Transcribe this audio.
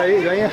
Aí, ganha.